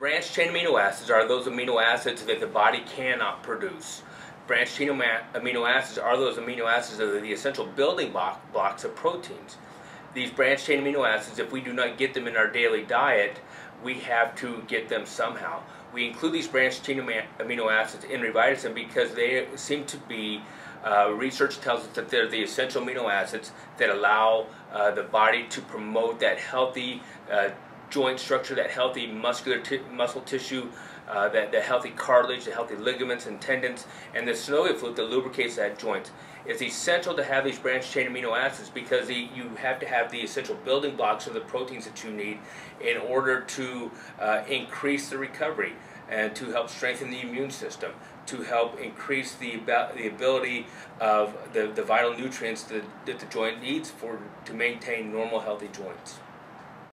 Branched chain amino acids are those amino acids that the body cannot produce. Branched chain amino acids are those amino acids that are the essential building block, blocks of proteins. These branched chain amino acids, if we do not get them in our daily diet, we have to get them somehow. We include these branched chain amino acids in Revitacin because they seem to be, uh, research tells us that they're the essential amino acids that allow uh, the body to promote that healthy uh, joint structure, that healthy muscular muscle tissue, uh, that the healthy cartilage, the healthy ligaments and tendons, and the synovial fluid that lubricates that joint. It's essential to have these branched chain amino acids because the, you have to have the essential building blocks of the proteins that you need in order to uh, increase the recovery and to help strengthen the immune system, to help increase the, the ability of the, the vital nutrients that, that the joint needs for to maintain normal healthy joints.